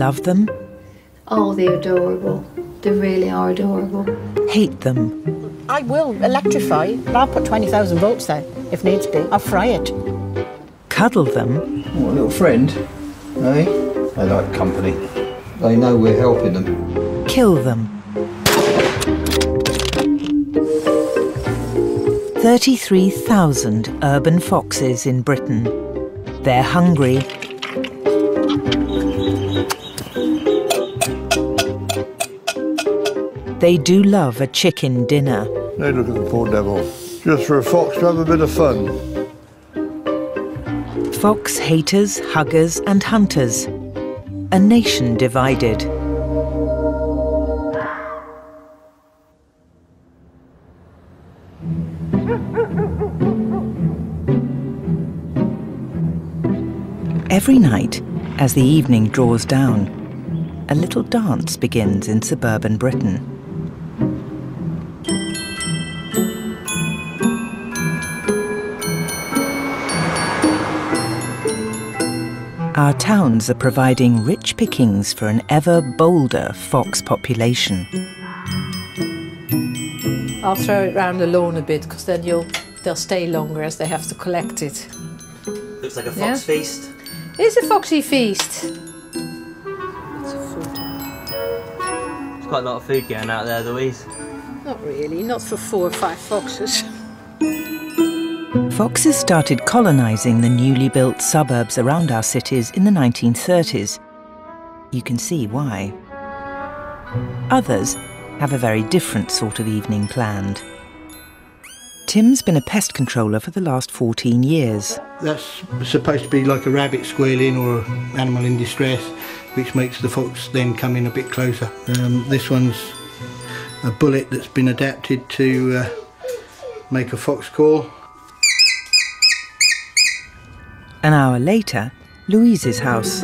Love them, Oh, they're adorable. They really are adorable. hate them, I will electrify, I'll put 20,000 volts there if needs be. I'll fry it. cuddle them, What, a little friend? Eh? They like company. They know we're helping them. kill them. 33,000 urban foxes in Britain. They're hungry. They do love a chicken dinner. They look at the poor devil. Just for a fox to have a bit of fun. Fox haters, huggers, and hunters. A nation divided. Every night, as the evening draws down, a little dance begins in suburban Britain. Our towns are providing rich pickings for an ever bolder fox population. I'll throw it round the lawn a bit because then you'll they'll stay longer as they have to collect it. Looks like a fox Yeah. feast. It's a foxy feast. There's quite a lot of food going out there, Louise. Not really, not for four or five foxes. Foxes started colonising the newly built suburbs around our cities in the 1930s. You can see why. Others have a very different sort of evening planned. Tim's been a pest controller for the last 14 years. That's supposed to be like a rabbit squealing or an animal in distress, which makes the fox then come in a bit closer. Um, this one's a bullet that's been adapted to uh, make a fox call. An hour later, Louise's house.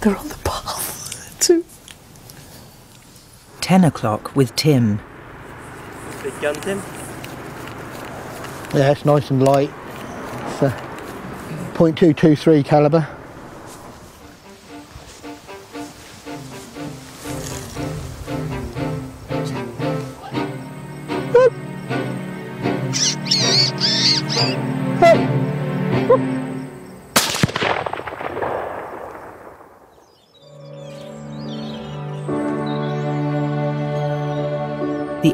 They're on the path too. 10 o'clock with Tim. Big gun, Tim. Yeah, it's nice and light. It's a .223 calibre.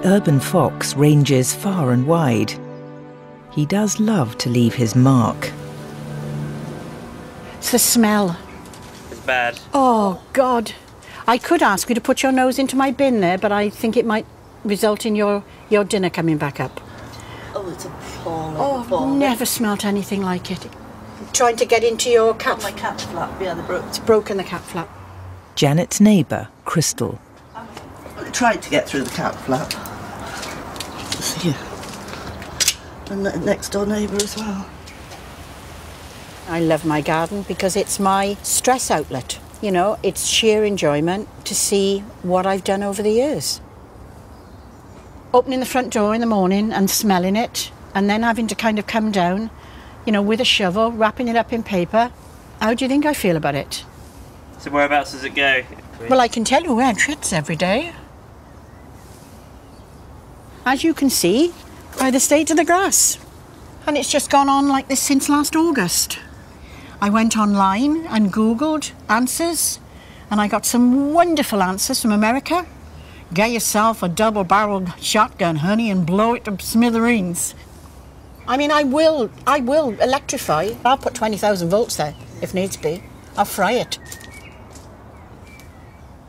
Urban fox ranges far and wide. He does love to leave his mark. It's the smell. It's bad. Oh, God. I could ask you to put your nose into my bin there, but I think it might result in your, your dinner coming back up. Oh, it's appalling. Oh, I've never smelt anything like it. I'm Trying to get into your cat. My cat flap, yeah, the broke. It's broken the cat flap. Janet's neighbour, Crystal. I tried to get through the cat flap. It's here. And the next door neighbour as well. I love my garden because it's my stress outlet. You know, it's sheer enjoyment to see what I've done over the years. Opening the front door in the morning and smelling it, and then having to kind of come down, you know, with a shovel, wrapping it up in paper. How do you think I feel about it? So whereabouts does it go? Well, I can tell you where it shits every day. As you can see, by the state of the grass. And it's just gone on like this since last August. I went online and Googled answers, and I got some wonderful answers from America. Get yourself a double barreled shotgun, honey, and blow it to smithereens. I mean, I will, I will electrify. I'll put 20,000 volts there if needs be. I'll fry it.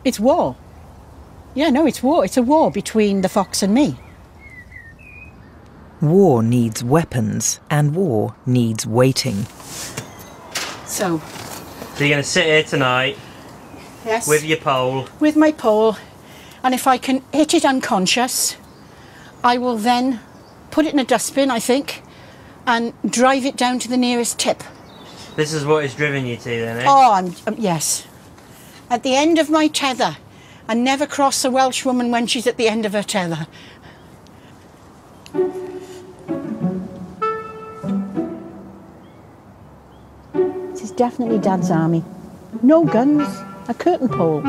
It's war. Yeah, no, it's war. It's a war between the fox and me. War needs weapons, and war needs waiting. So, So you're going to sit here tonight yes, with your pole. with my pole, and if I can hit it unconscious, I will then put it in a dustbin, I think, and drive it down to the nearest tip. This is what it's driven you to then, eh? Oh, I'm, um, yes. At the end of my tether, and never cross a Welsh woman when she's at the end of her tether. Definitely Dad's army. No guns, a curtain pole.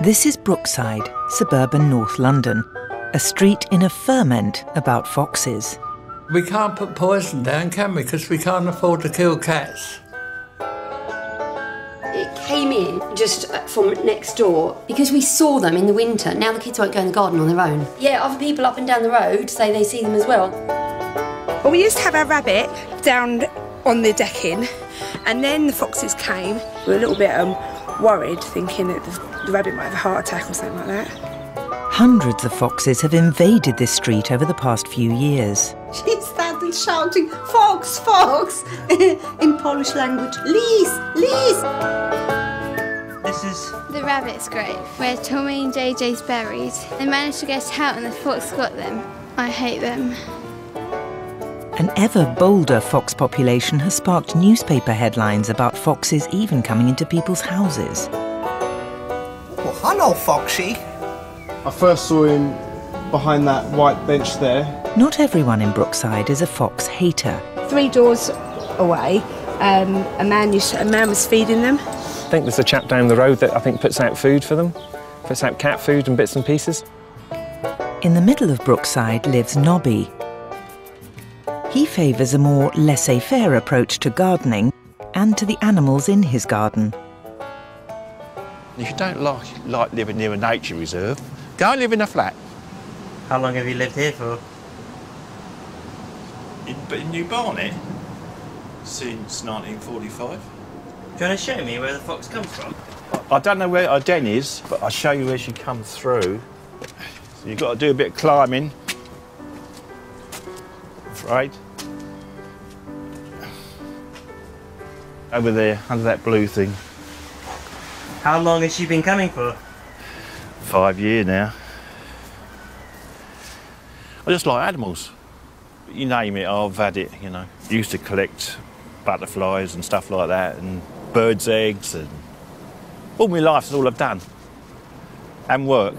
This is Brookside, suburban North London, a street in a ferment about foxes. We can't put poison down, can we? Because we can't afford to kill cats. It came in just from next door because we saw them in the winter. Now the kids won't go in the garden on their own. Yeah, other people up and down the road say they see them as well. Well, we used to have our rabbit down on the decking, and then the foxes came. We were a little bit um, worried, thinking that the, the rabbit might have a heart attack or something like that. Hundreds of foxes have invaded this street over the past few years. She started shouting, Fox, Fox, in Polish language, Lis, Lis. This is The rabbit's grave, where Tommy and JJ's buried. They managed to get out and the fox got them. I hate them. An ever bolder fox population has sparked newspaper headlines about foxes even coming into people's houses. Well, hello, Foxy. I first saw him behind that white bench there. Not everyone in Brookside is a fox hater. Three doors away, um, a man used to, a man was feeding them. I think there's a chap down the road that I think puts out food for them, puts out cat food and bits and pieces. In the middle of Brookside lives Nobby. He favours a more laissez-faire approach to gardening and to the animals in his garden. If you don't like, like living near a nature reserve, go and live in a flat. How long have you lived here for? In, in New Barnet? Since 1945. Do you want to show me where the fox comes from? I don't know where our den is, but I'll show you where she comes through. So you've got to do a bit of climbing. Right. Over there, under that blue thing. How long has she been coming for? Five year now. I just like animals. You name it, I've had it, you know. Used to collect butterflies and stuff like that, and birds' eggs, and all my life is all I've done. And work.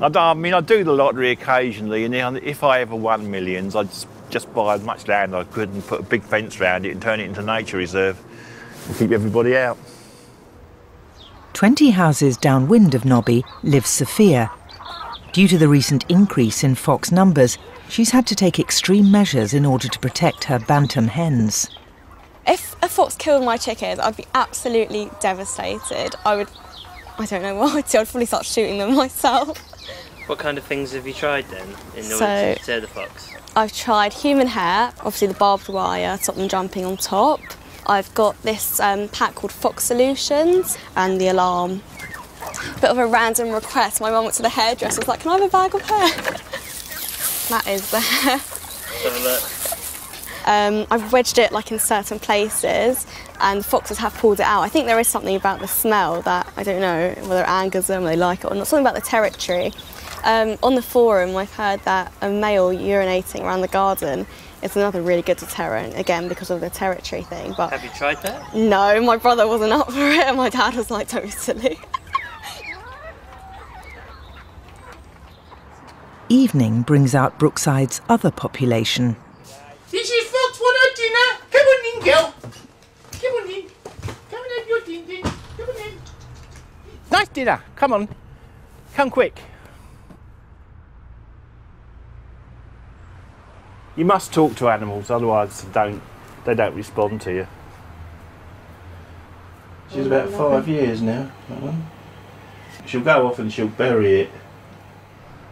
I, I mean, I do the lottery occasionally, and if I ever won millions, I'd just, just buy as much land as I could and put a big fence around it and turn it into nature reserve and keep everybody out. 20 houses downwind of Nobby lives Sophia. Due to the recent increase in fox numbers, she's had to take extreme measures in order to protect her bantam hens. If a fox killed my chickens, I'd be absolutely devastated. I would, I don't know what I'd do, I'd probably start shooting them myself. What kind of things have you tried then in order So- to deter the fox? I've tried human hair, obviously the barbed wire, stop them jumping on top. I've got this um, pack called Fox Solutions and the alarm. Bit of a random request. My mum went to the hairdresser, was like, can I have a bag of hair? that is the hair. Have a look. Um, I've wedged it like in certain places and foxes have pulled it out. I think there is something about the smell that, I don't know whether it angers them or they like it or not, something about the territory. Um, on the forum, I've heard that a male urinating around the garden is another really good deterrent, again, because of the territory thing. But Have you tried that? no, my brother wasn't up for it, and my dad was like, don't be silly. Evening brings out Brookside's other population. This is Fox for. Come on in, girl. Come on in. Come and have your din din. Come on in. Nice dinner. Come on. Come quick. You must talk to animals, otherwise they don't they don't respond to you. She's about five years now. She'll go off and she'll bury it.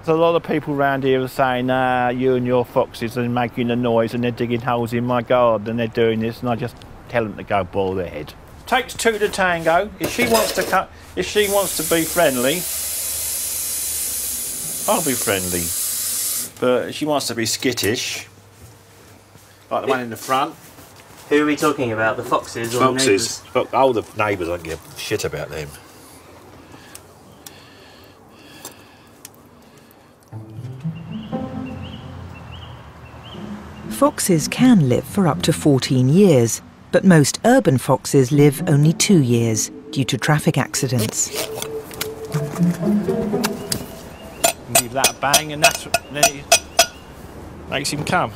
There's a lot of people around here are saying, ah, you and your foxes are making a noise and they're digging holes in my garden and they're doing this, and I just tell them to go boil their head. Takes two to tango. If she wants to cut, if she wants to be friendly, I'll be friendly. But if she wants to be skittish, like the one in the front. Who are we talking about? The foxes or the Foxes. neighbours? Fo- Oh, the neighbours, I don't give a shit about them. Foxes can live for up to 14 years, but most urban foxes live only two years due to traffic accidents. Give that a bang, and that's it makes him come.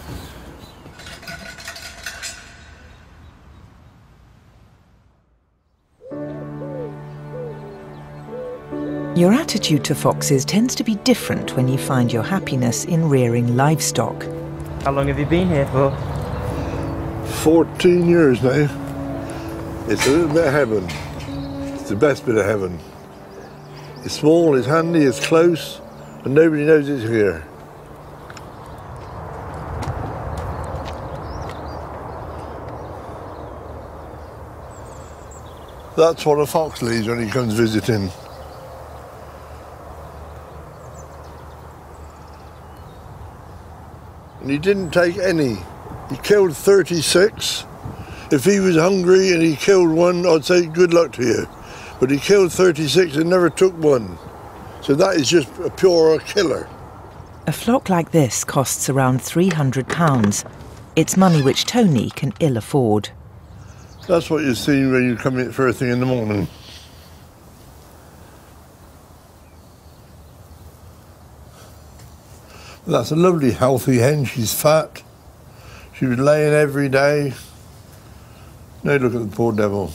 Your attitude to foxes tends to be different when you find your happiness in rearing livestock. How long have you been here for? 14 years now. It's a little bit of heaven. It's the best bit of heaven. It's small, it's handy, it's close, and nobody knows it's here. That's what a fox leaves when he comes visiting. And he didn't take any. He killed 36. If he was hungry and he killed one, I'd say good luck to you. But he killed 36 and never took one. So that is just a pure killer. A flock like this costs around £300. It's money which Tony can ill afford. That's what you see when you come in first thing in the morning. That's a lovely healthy hen. She's fat. She was laying every day. Now look at the poor devil.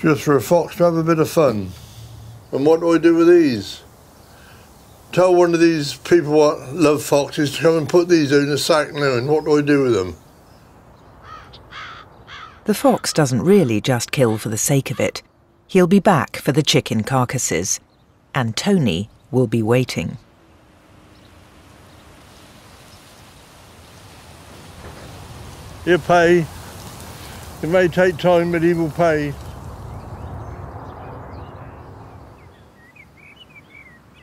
Just for a fox to have a bit of fun. And what do I do with these? Tell one of these people what love foxes to come and put these in a sack now, and what do I do with them? The fox doesn't really just kill for the sake of it. He'll be back for the chicken carcasses. And Tony will be waiting. He'll pay. It may take time, but he will pay.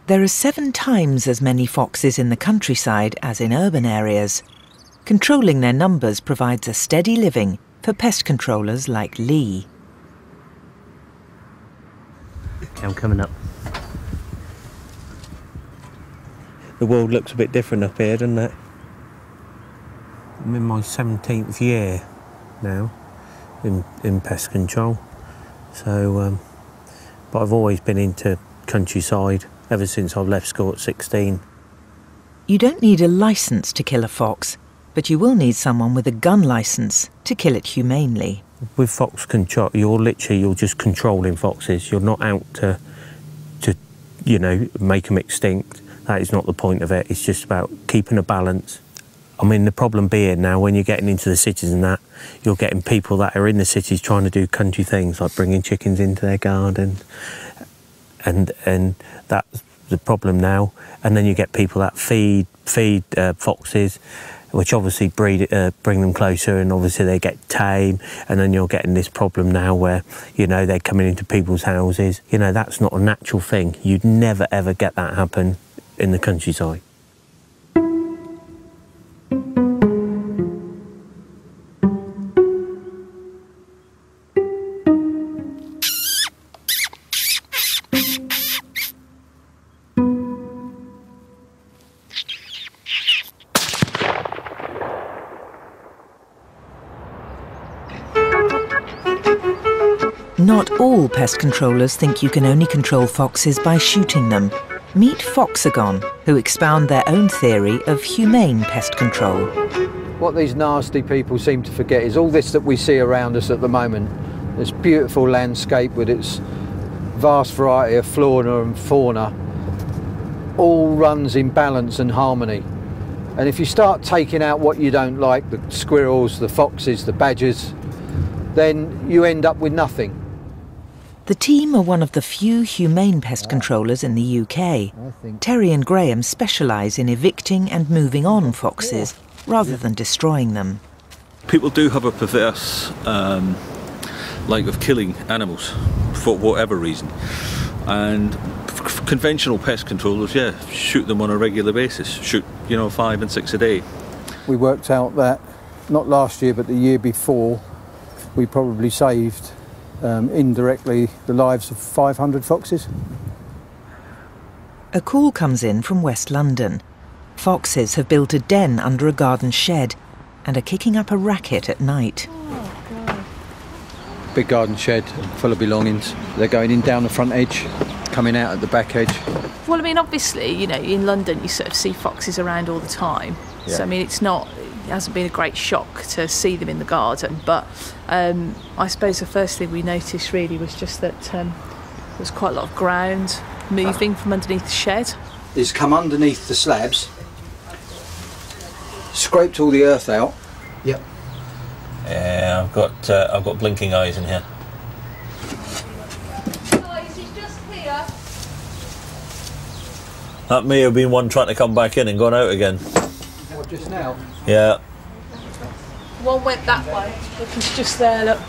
There are seven times as many foxes in the countryside as in urban areas. Controlling their numbers provides a steady living for pest controllers like Lee. I'm coming up. The world looks a bit different up here, doesn't it? I'm in my 17th year now in, in pest control. So, um, but I've always been into countryside ever since I left school at 16. You don't need a license to kill a fox, but you will need someone with a gun license to kill it humanely. With fox control, you're literally you're just controlling foxes. You're not out to, to, you know, make them extinct. That is not the point of it. It's just about keeping a balance. I mean, the problem being now when you're getting into the cities and that, you're getting people that are in the cities trying to do country things like bringing chickens into their garden, and and that's the problem now. And then you get people that feed feed uh, foxes, which obviously breed uh, bring them closer, and obviously they get tame. And then you're getting this problem now where you know they're coming into people's houses. You know that's not a natural thing. You'd never ever get that happen in the countryside. Not all pest controllers think you can only control foxes by shooting them. Meet Foxagon, who expound their own theory of humane pest control. What these nasty people seem to forget is all this that we see around us at the moment. This beautiful landscape with its vast variety of flora and fauna all runs in balance and harmony. And if you start taking out what you don't like, the squirrels, the foxes, the badgers, then you end up with nothing. The team are one of the few humane pest controllers in the UK. Terry and Graham specialise in evicting and moving on foxes rather than destroying them. People do have a perverse um, like of killing animals for whatever reason, and f- conventional pest controllers, yeah, shoot them on a regular basis. Shoot, you know, five and six a day. We worked out that not last year but the year before, we probably saved um, indirectly the lives of 500 foxes. A call comes in from West London. Foxes have built a den under a garden shed and are kicking up a racket at night. big garden shed full of belongings. They're going in down the front edge, coming out at the back edge. Well, I mean, obviously, you know, in London you sort of see foxes around all the time. So, I mean, it's not, it hasn't been a great shock to see them in the garden. But um, I suppose the first thing we noticed really was just that um, there was quite a lot of ground moving from underneath the shed. He's come underneath the slabs, scraped all the earth out. Yep. Yeah, I've got uh, I've got blinking eyes in here. That may have been one trying to come back in and gone out again. What, just now? Yeah. One went that way. Look, it's just there, look.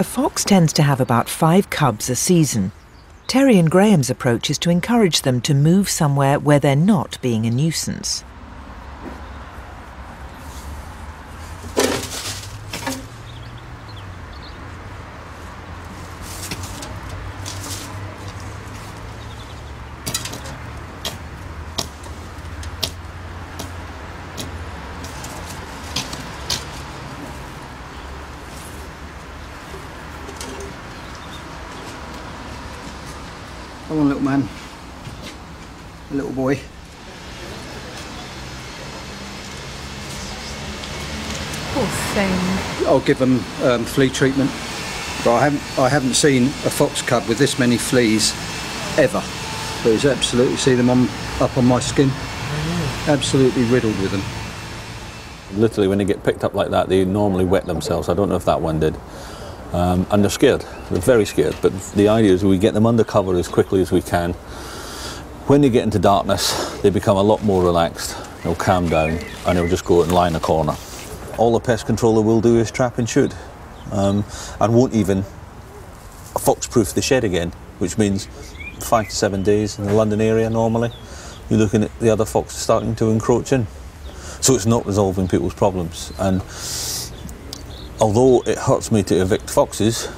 A fox tends to have about five cubs a season. Terry and Graham's approach is to encourage them to move somewhere where they're not being a nuisance. Come on, little man. Little boy. Poor thing. I'll give them um, flea treatment. But I haven't, I haven't seen a fox cub with this many fleas ever. But it's absolutely, see them on, up on my skin? Absolutely riddled with them. Literally, when they get picked up like that, they normally wet themselves. I don't know if that one did. Um, and they're scared. They're very scared. But the idea is we get them under cover as quickly as we can. When they get into darkness, they become a lot more relaxed. They'll calm down and they'll just go and lie in a corner. All the pest controller will do is trap and shoot, um, and won't even fox-proof the shed again, which means five to seven days in the London area normally. You're looking at the other foxes starting to encroach in. So it's not resolving people's problems. And although it hurts me to evict foxes,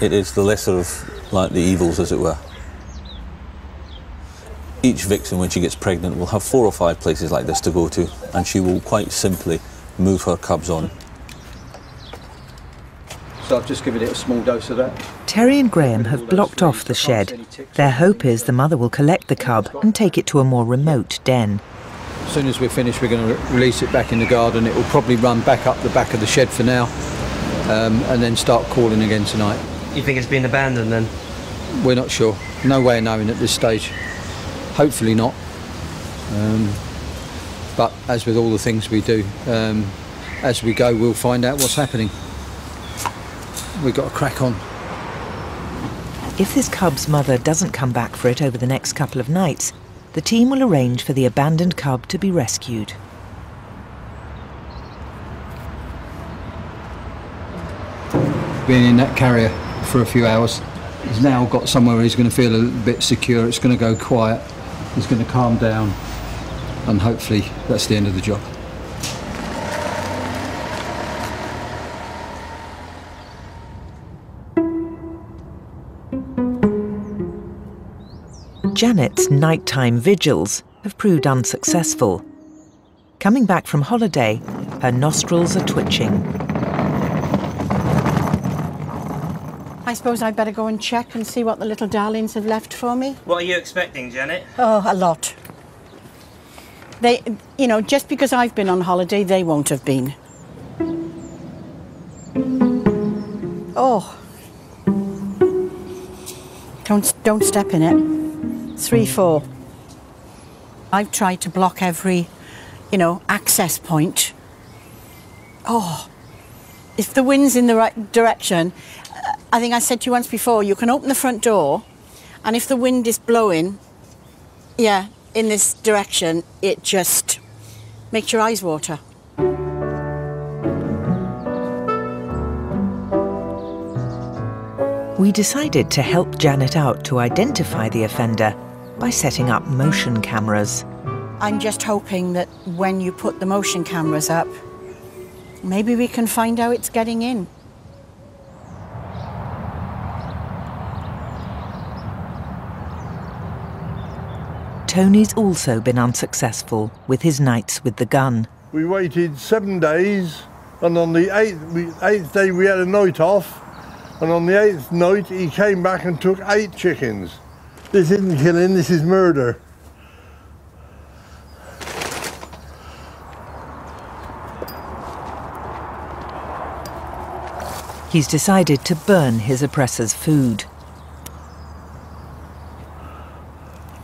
it is the lesser of like the evils, as it were. Each vixen, when she gets pregnant, will have four or five places like this to go to, and she will quite simply move her cubs on. So I've just given it a small dose of that. Terry and Graham have blocked off the shed. Their hope is the mother will collect the cub and take it to a more remote den. As soon as we're finished, we're going to release it back in the garden. It will probably run back up the back of the shed for now, um, and then start calling again tonight. You think it's been abandoned then? We're not sure. No way of knowing at this stage. Hopefully not. Um, but as with all the things we do, um, as we go, we'll find out what's happening. We've got to crack on. If this cub's mother doesn't come back for it over the next couple of nights, the team will arrange for the abandoned cub to be rescued. Being in that carrier for a few hours, he's now got somewhere where he's going to feel a little bit secure. It's going to go quiet. He's going to calm down, and hopefully that's the end of the job. Janet's nighttime vigils have proved unsuccessful. Coming back from holiday, her nostrils are twitching. I suppose I'd better go and check and see what the little darlings have left for me. What are you expecting, Janet? Oh, a lot. They, you know, just because I've been on holiday, they won't have been. Oh. Don't, don't step in it. Three, four. I've tried to block every, you know, access point. Oh. If the wind's in the right direction, uh, I think I said to you once before, you can open the front door, and if the wind is blowing, yeah, in this direction, it just makes your eyes water. We decided to help Janet out to identify the offender by setting up motion cameras. I'm just hoping that when you put the motion cameras up, maybe we can find out it's getting in. Tony's also been unsuccessful with his nights with the gun. We waited seven days, and on the eighth, we, eighth day we had a night off, and on the eighth night he came back and took eight chickens. This isn't killing, this is murder. He's decided to burn his oppressor's food.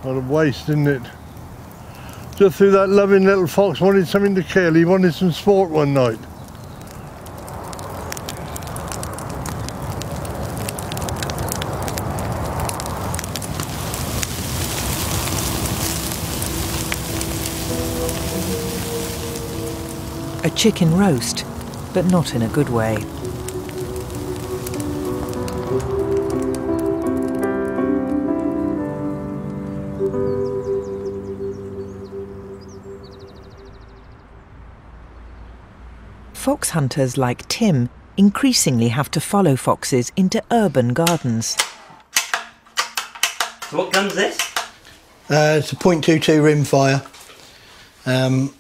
What a waste, isn't it? Just through that loving little fox wanted something to kill. He wanted some sport one night. A chicken roast, but not in a good way. Fox hunters like Tim increasingly have to follow foxes into urban gardens. So what gun's this? Uh, it's a .22 rimfire. Um,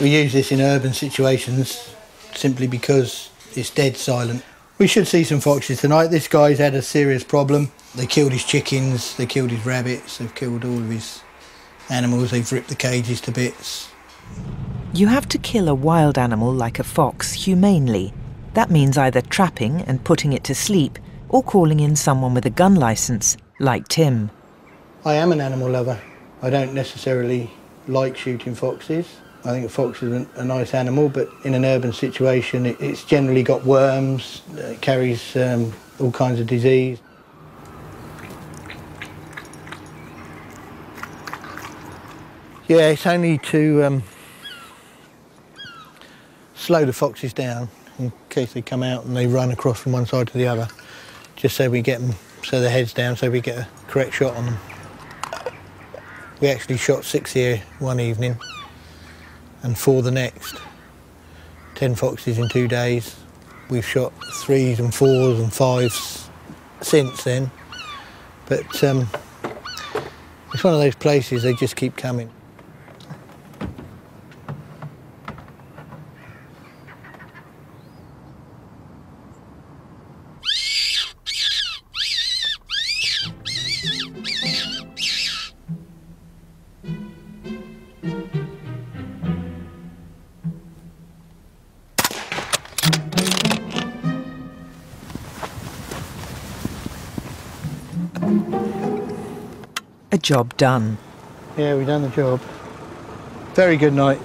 we use this in urban situations simply because it's dead silent. We should see some foxes tonight. This guy's had a serious problem. They killed his chickens, they killed his rabbits, they've killed all of his animals, they've ripped the cages to bits. You have to kill a wild animal like a fox humanely. That means either trapping and putting it to sleep or calling in someone with a gun license, like Tim. I am an animal lover. I don't necessarily like shooting foxes. I think a fox is a, nice animal, but in an urban situation, it's generally got worms, it carries um, all kinds of disease. Yeah, it's only to um, slow the foxes down in case they come out and they run across from one side to the other, just so we get them, so their heads down, so we get a correct shot on them. We actually shot six here one evening and four the next. Ten foxes in two days. We've shot threes and fours and fives since then. But um, it's one of those places they just keep coming. Job done. Yeah, we've done the job. Very good night.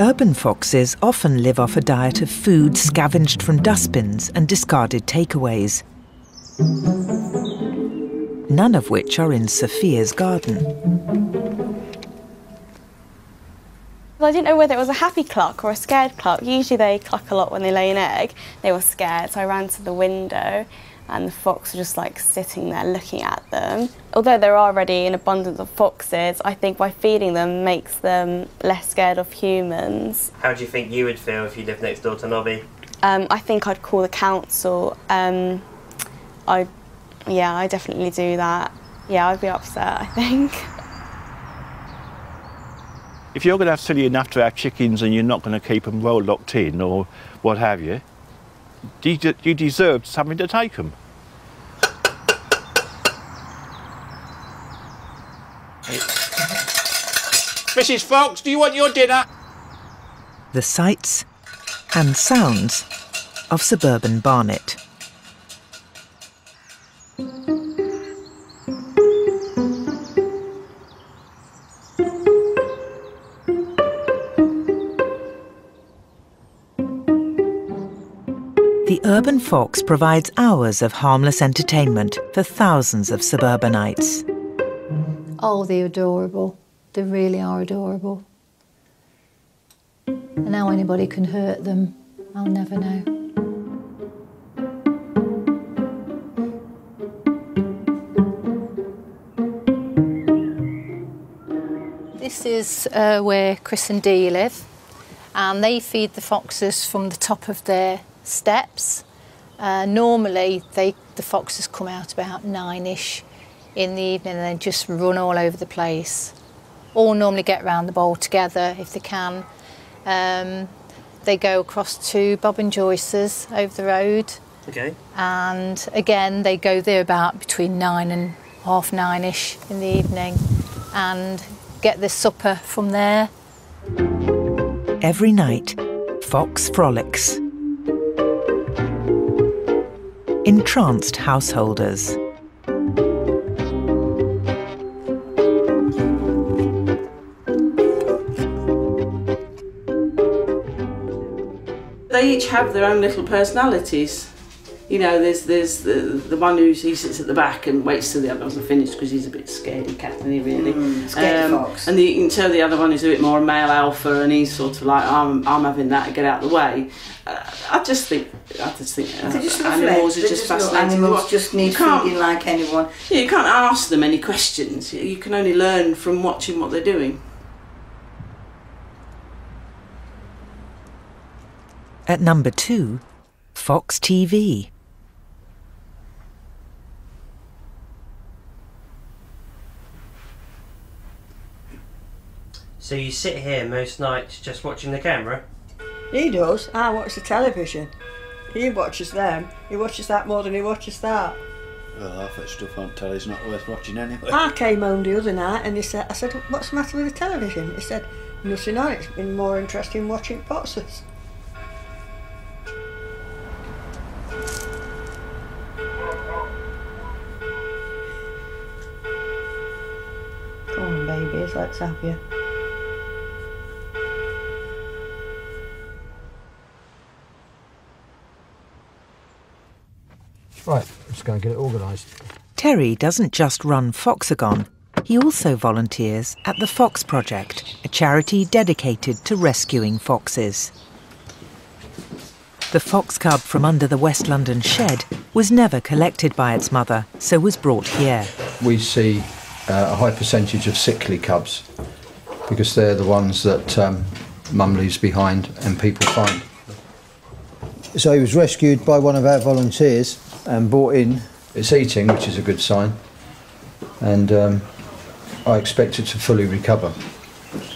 Urban foxes often live off a diet of food scavenged from dustbins and discarded takeaways. None of which are in Sophia's garden. I didn't know whether it was a happy cluck or a scared cluck. Usually they cluck a lot when they lay an egg. They were scared, so I ran to the window and the fox was just like sitting there looking at them. Although there are already an abundance of foxes, I think by feeding them makes them less scared of humans. How do you think you would feel if you lived next door to Nobby? Um, I think I'd call the council. Um, I, yeah, I definitely do that. Yeah, I'd be upset. I think. If you're going to have silly enough to have chickens and you're not going to keep them well locked in or what have you, you, you deserve something to take them. Mrs. Fox, do you want your dinner? The sights and sounds of suburban Barnet. Suburban Fox provides hours of harmless entertainment for thousands of suburbanites. Oh, they're adorable. They really are adorable. And now anybody can hurt them, I'll never know. This is uh, where Chris and Dee live, and they feed the foxes from the top of their steps. Uh, normally, they, the foxes come out about nine-ish in the evening and then just run all over the place. All normally get round the bowl together if they can. Um, they go across to Bob and Joyce's over the road, Okay. and again they go there about between nine and half nine-ish in the evening, and get their supper from there. Every night, Fox frolics. Entranced householders. They each have their own little personalities. You know, there's there's the, the one who he sits at the back and waits till the other ones are finished because he's a bit scaredy cat, isn't he really? Mm, scaredy fox. And the, you can tell the other one is a bit more male alpha, and he's sort of like, I'm I'm having that, get out of the way. Uh, I just think I just think uh, just animals lovely. are They're just fascinating. Animals What- just need you can't- feeding like anyone. Yeah, you can't ask them any questions. You can only learn from watching what they're doing. At number two, Fox TV. So you sit here most nights just watching the camera? He does. I watch the television. He watches them. He watches that more than he watches that. Well, half that stuff on telly's not worth watching anyway. I came home the other night and he said, I said, what's the matter with the television? He said, nothing on it. It's been more interesting watching boxers. Come on, babies, let's have you. Right, let's go and get it organised. Terry doesn't just run Foxagon, he also volunteers at the Fox Project, a charity dedicated to rescuing foxes. The fox cub from under the West London shed was never collected by its mother, so was brought here. We see uh, a high percentage of sickly cubs because they're the ones that um, mum leaves behind and people find. So he was rescued by one of our volunteers and brought in. It's eating, which is a good sign, and um, I expect it to fully recover.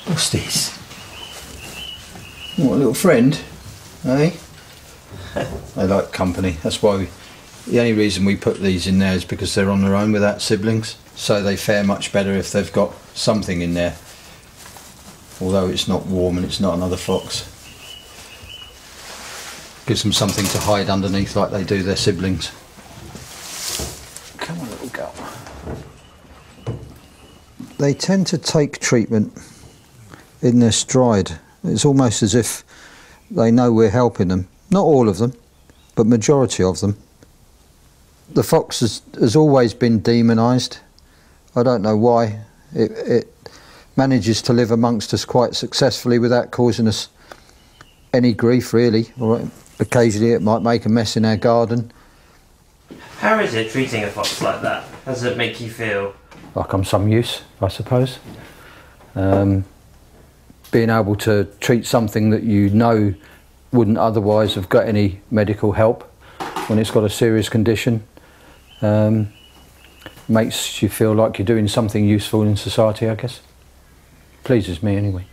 What's this? What a little friend, eh? they like company. That's why we, the only reason we put these in there is because they're on their own without siblings. So they fare much better if they've got something in there. Although it's not warm and it's not another fox. Gives them something to hide underneath like they do their siblings. Come on, little girl. They tend to take treatment in their stride. It's almost as if they know we're helping them. Not all of them, but majority of them. The fox has, has always been demonised. I don't know why. It, it manages to live amongst us quite successfully without causing us any grief, really. Or occasionally it might make a mess in our garden. How is it treating a fox like that? How does it make you feel? Like I'm some use, I suppose. Um, being able to treat something that you know wouldn't otherwise have got any medical help when it's got a serious condition um, makes you feel like you're doing something useful in society, I guess. Pleases me anyway.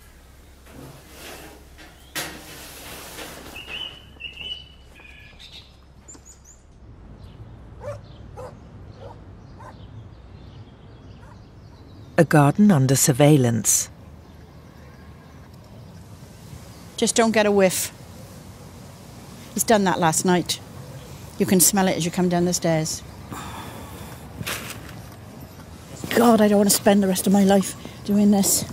A garden under surveillance. Just don't get a whiff. He's done that last night. You can smell it as you come down the stairs. God, I don't want to spend the rest of my life doing this.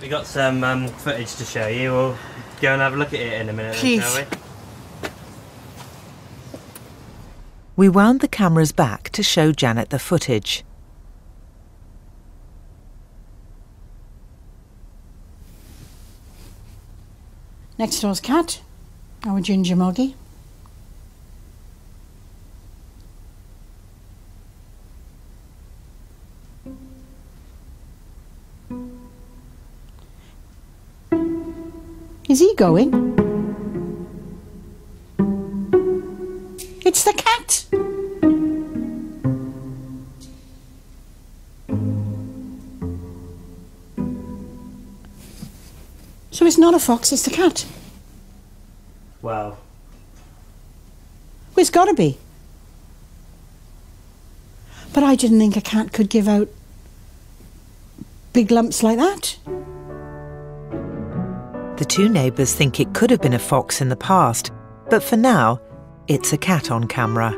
We got some um, footage to show you. We'll go and have a look at it in a minute, then, Please. shall we? We wound the cameras back to show Janet the footage. Next door's cat, our ginger moggy. Is he going? It's the cat! So it's not a fox, it's the cat. Well, Well, it's got to be. But I didn't think a cat could give out big lumps like that. The two neighbours think it could have been a fox in the past, but for now, it's a cat on camera.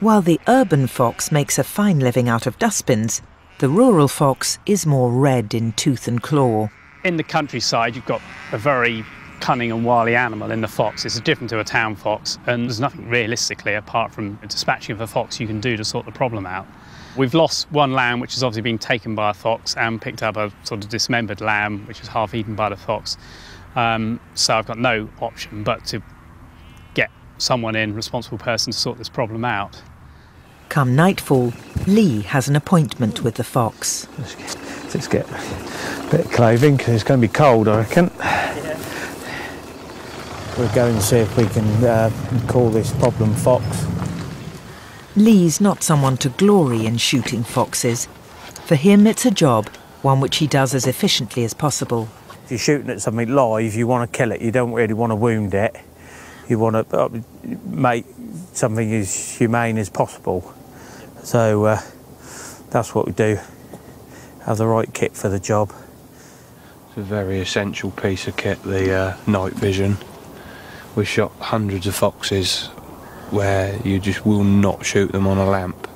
While the urban fox makes a fine living out of dustbins, the rural fox is more red in tooth and claw. In the countryside, you've got a very cunning and wily animal in the fox. It's different to a town fox, and there's nothing realistically apart from dispatching of a fox you can do to sort the problem out. We've lost one lamb, which has obviously been taken by a fox, and picked up a sort of dismembered lamb, which was half eaten by the fox. Um, so I've got no option but to get someone in, responsible person, to sort this problem out. Come nightfall, Lee has an appointment with the fox. Let's get a bit of clothing because it's going to be cold, I reckon. We'll go and see if we can uh, call this problem fox. Lee's not someone to glory in shooting foxes. For him, it's a job, one which he does as efficiently as possible. If you're shooting at something live, you want to kill it. You don't really want to wound it. You want to uh, make something as humane as possible. So uh, that's what we do. Have the right kit for the job. It's a very essential piece of kit, the uh, night vision. We shot hundreds of foxes where you just will not shoot them on a lamp.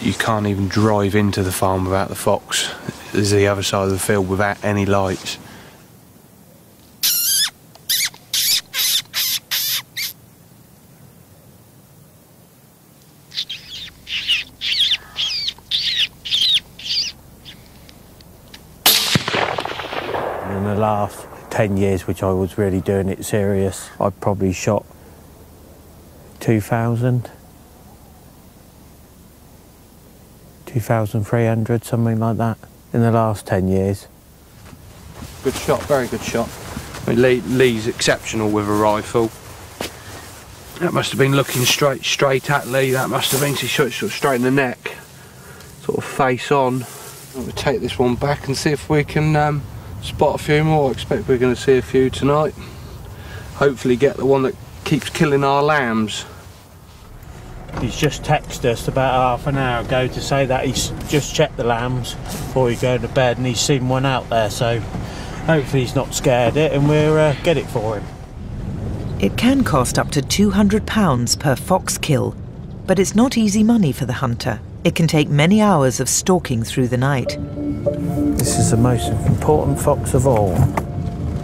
You can't even drive into the farm without the fox. There's the other side of the field without any lights. And in the last 10 years, which I was really doing it serious, I probably shot 2,000, 2,300, something like that, in the last 10 years. Good shot, very good shot. I mean, Lee, Lee's exceptional with a rifle. That must have been looking straight straight at Lee. That must have been he shot sort of straight in the neck, sort of face on. We'll take this one back and see if we can um, spot a few more. I expect we're going to see a few tonight. Hopefully, get the one that keeps killing our lambs. He's just texted us about half an hour ago to say that he's just checked the lambs before he go to bed and he's seen one out there. So hopefully he's not scared it and we'll uh, get it for him. It can cost up to £200 per fox kill, but it's not easy money for the hunter. It can take many hours of stalking through the night. This is the most important fox of all.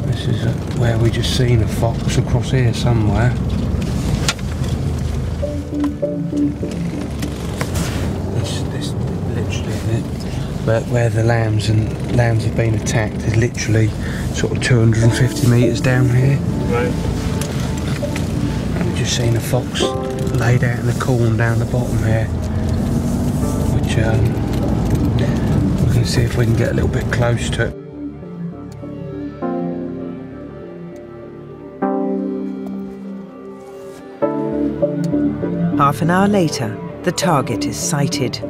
This is uh, where we just seen a fox across here somewhere. This, this literally, the, where, where the lambs and lambs have been attacked is literally sort of 250 metres down here. Right. And we've just seen a fox laid out in the corn down the bottom here, which um, to see if we can get a little bit close to it. Half an hour later, the target is sighted.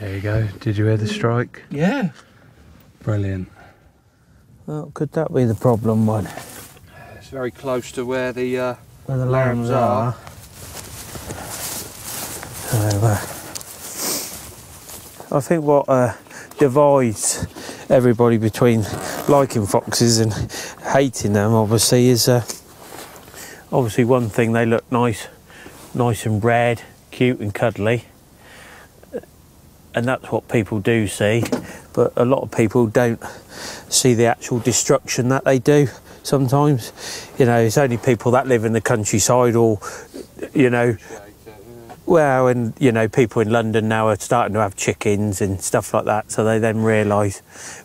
There you go. Did you hear the strike? Yeah. Brilliant. Well, could that be the problem one? It's very close to where the, uh, Where the lambs are. So, uh, I think what uh, divides everybody between liking foxes and hating them, obviously, is uh, obviously one thing they look nice, nice and red, cute and cuddly. And that's what people do see. But a lot of people don't see the actual destruction that they do sometimes. You know, it's only people that live in the countryside or, you know, well, and you know, people in London now are starting to have chickens and stuff like that, so they then realise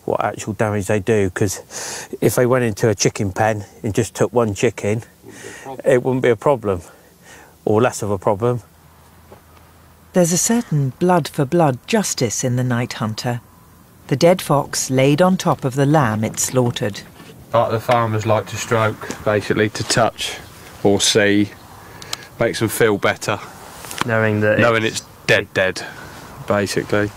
what actual damage they do. Because if they went into a chicken pen and just took one chicken, it wouldn't be a problem, or less of a problem. There's a certain blood for blood justice in the night hunter. The dead fox laid on top of the lamb it slaughtered. Like the farmers like to stroke, basically to touch or see, makes them feel better. Knowing that Knowing it's dead, dead, basically.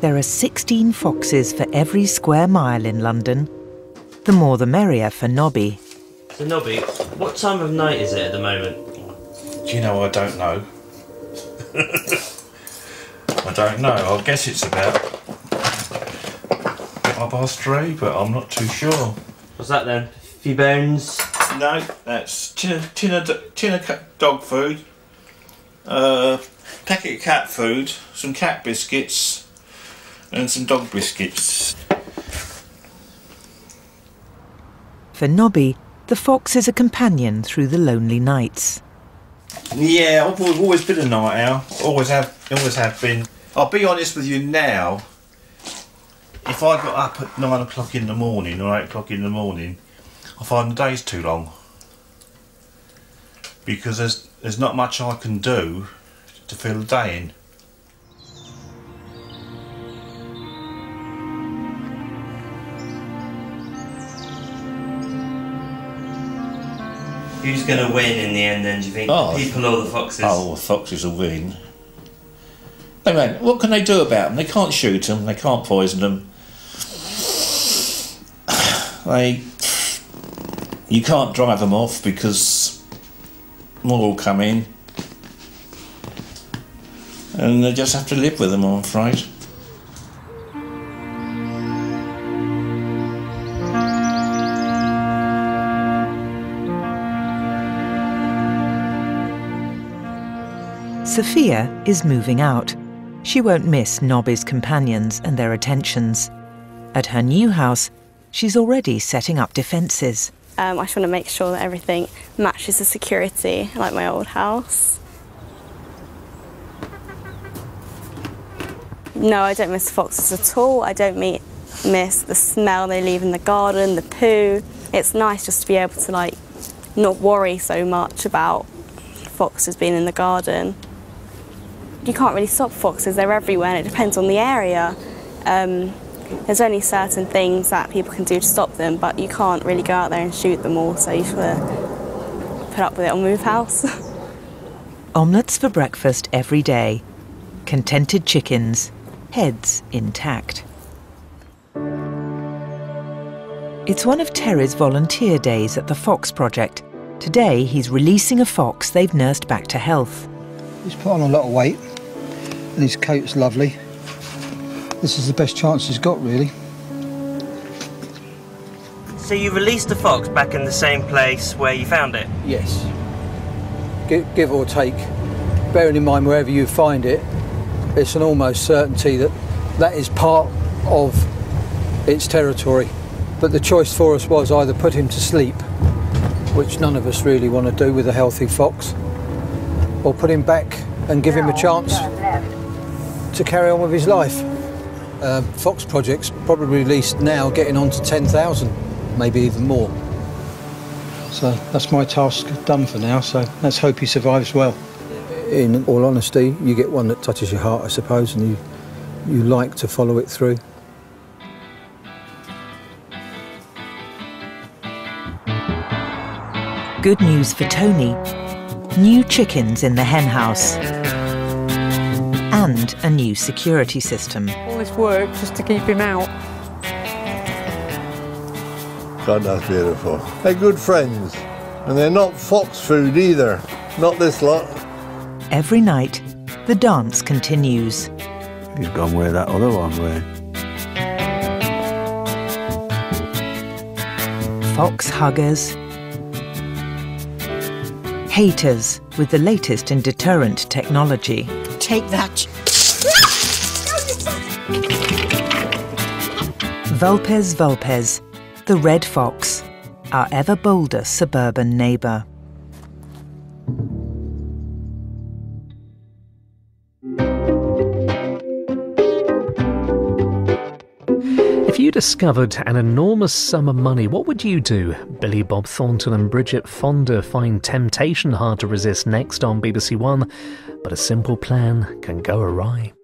There are 16 foxes for every square mile in London. The more the merrier for Nobby. So Nobby, what time of night is it at the moment? Do you know, I don't know. I don't know. I guess it's about half past three, but I'm not too sure. What's that then? Few bones? No, that's tin of, tin of, tin of dog food, uh, packet of cat food, some cat biscuits, and some dog biscuits. For Nobby, the fox is a companion through the lonely nights. Yeah, I've always been a night owl. Always have, always have been. I'll be honest with you now. If I got up at nine o'clock in the morning or eight o'clock in the morning, I find the day's too long. Because there's there's not much I can do to fill the day in. Who's going to win in the end then, do you think? Oh. The people or the foxes? Oh, the foxes will win. Hey man, what can they do about them? They can't shoot them. They can't poison them. They, you can't drive them off because more will come in, and they just have to live with them. I'm afraid. Sophia is moving out. She won't miss Nobby's companions and their attentions. At her new house, she's already setting up defences. Um, I just want to make sure that everything matches the security, like my old house. No, I don't miss foxes at all. I don't meet, miss the smell they leave in the garden, the poo. It's nice just to be able to like not worry so much about foxes being in the garden. You can't really stop foxes, they're everywhere and it depends on the area. Um, there's only certain things that people can do to stop them, but you can't really go out there and shoot them all, so you just got to put up with it or move house. Omelettes for breakfast every day. Contented chickens, heads intact. It's one of Terry's volunteer days at the Fox Project. Today, he's releasing a fox they've nursed back to health. He's put on a lot of weight and his coat's lovely. This is the best chance he's got, really. So you released the fox back in the same place where you found it? Yes. Give, give or take. Bearing in mind wherever you find it, it's an almost certainty that that is part of its territory. But the choice for us was either put him to sleep, which none of us really want to do with a healthy fox, or put him back and give him a chance to carry on with his life. Um, Fox projects probably released now getting on to 10,000, maybe even more. So that's my task done for now, so let's hope he survives well. In all honesty, you get one that touches your heart, I suppose, and you, you like to follow it through. Good news for Tony. New chickens in the hen house. And a new security system. All this work just to keep him out. God, that's beautiful. They're good friends. And they're not fox food either. Not this lot. Every night, the dance continues. He's gone where that other one went. fox huggers, haters with the latest in deterrent technology. Take that. Vulpes vulpes, the red fox, our ever bolder suburban neighbour. Discovered an enormous sum of money, what would you do? Billy Bob Thornton and Bridget Fonda find temptation hard to resist next on BBC One, but a simple plan can go awry.